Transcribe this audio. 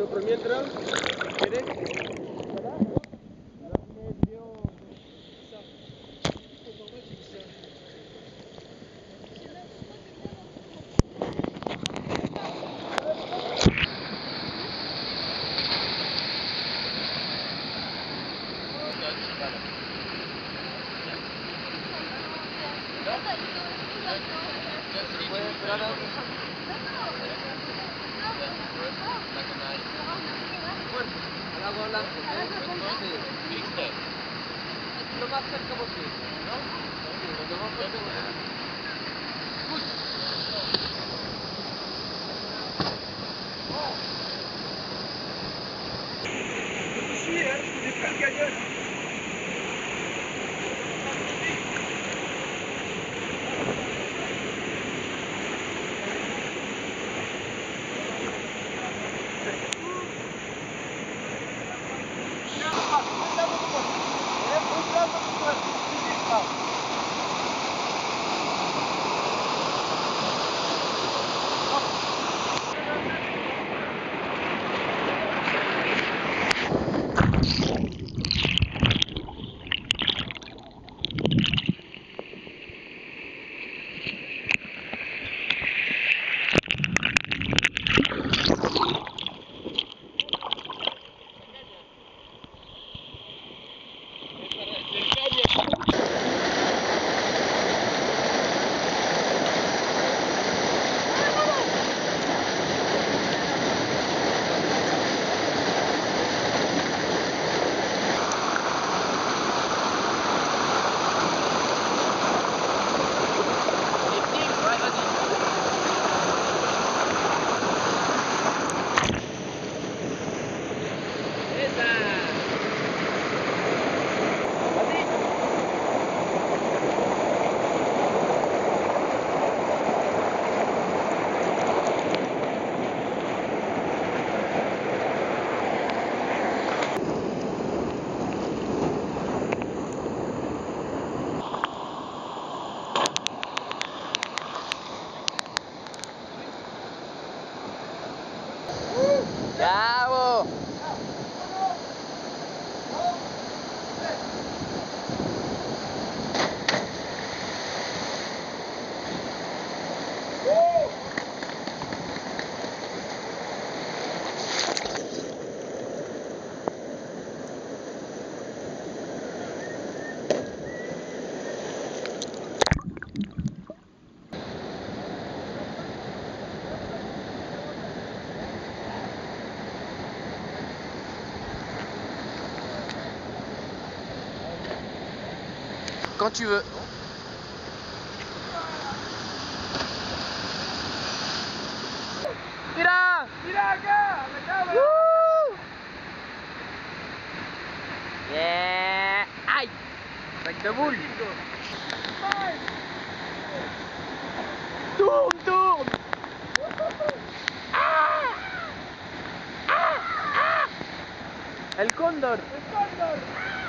pero por mientras, ¿querés? Gracias. Réfléchis, hein, gagnant. Yeah. Quand tu veux. Mira. ¡Mira Yeah Aïe Sac de boule Tourne, tourne Ah Ah Ah El cóndor. ¡El cóndor!